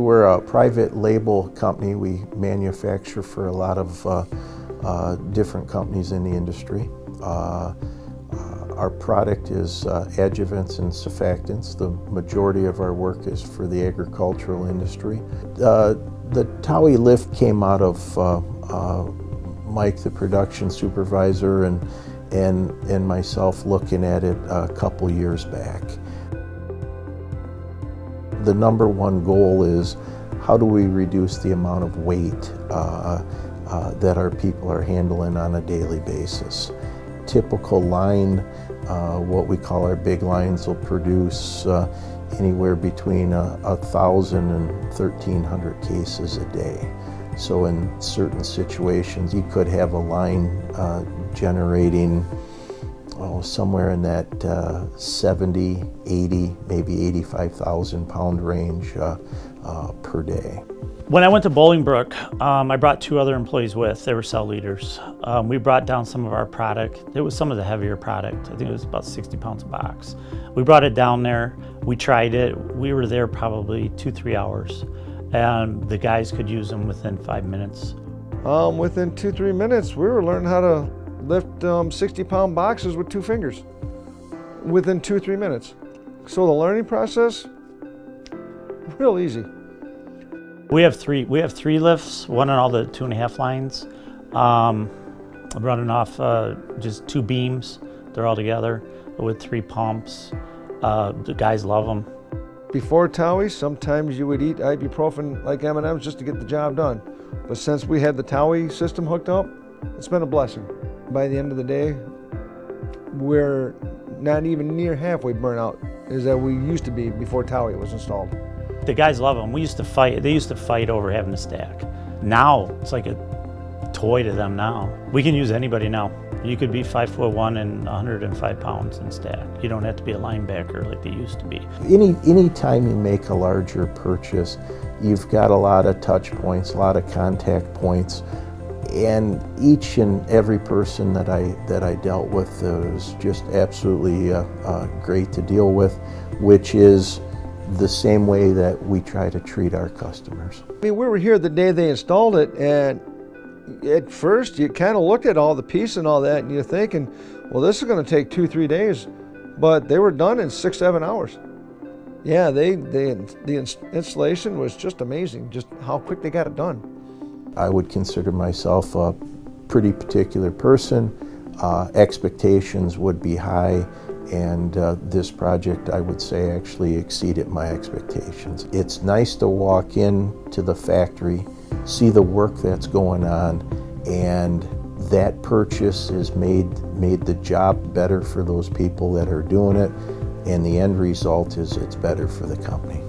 we're a private label company. We manufacture for a lot of uh, uh, different companies in the industry. Uh, uh our product is uh, adjuvants and surfactants. The majority of our work is for the agricultural industry. Uh, the TAWI lift came out of Mike, the production supervisor, and, and, and myself looking at it a couple years back. The number one goal is how do we reduce the amount of weight uh, uh, that our people are handling on a daily basis. Typical line, uh, what we call our big lines, will produce uh, anywhere between a, a thousand and thirteen hundred cases a day. So in certain situations, you could have a line uh, generating oh, somewhere in that uh, 70, 80, maybe 85,000 pound range uh, uh, per day. When I went to Bolingbrook, um, I brought two other employees with. They were cell leaders. Um, we brought down some of our product. It was some of the heavier product. I think it was about 60 pounds a box. We brought it down there. We tried it. We were there probably two, three hours. And the guys could use them within five minutes. Um, within two, three minutes, we were learning how to lift um, 60 pound boxes with two fingers within two or three minutes. So the learning process, real easy. We have three. We have three lifts, one on all the two and a half lines. Um, I'm running off uh, just two beams. They're all together with three pumps. Uh, the guys love them. Before TAWI, sometimes you would eat ibuprofen like M&Ms just to get the job done. But since we had the TAWI system hooked up, it's been a blessing. By the end of the day, we're not even near halfway burnt out as that we used to be before TAWI was installed. The guys love them. We used to fight. They used to fight over having to stack. Now it's like a toy to them. Now we can use anybody now. You could be five foot one and 105 pounds and stack. You don't have to be a linebacker like they used to be. Any any time you make a larger purchase, you've got a lot of touch points, a lot of contact points, and each and every person that I that I dealt with was just absolutely uh, uh, great to deal with, which is the same way that we try to treat our customers. I mean, we were here the day they installed it, and at first you kind of looked at all the piece and all that, and you're thinking, well, this is going to take two, three days, but they were done in six, seven hours. Yeah, they, they the installation was just amazing, just how quick they got it done. I would consider myself a pretty particular person. Uh, expectations would be high and uh, this project I would say actually exceeded my expectations. It's nice to walk in to the factory, see the work that's going on, and that purchase has made, made the job better for those people that are doing it, and the end result is it's better for the company.